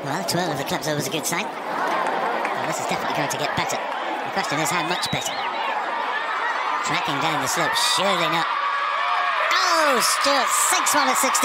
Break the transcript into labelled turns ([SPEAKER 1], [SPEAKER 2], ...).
[SPEAKER 1] Well, 12 of the club's always a good sign. Well, this is definitely going to get better. The question is how much better. Tracking down the slope, surely not. Oh, Stewart Cink's one at 16.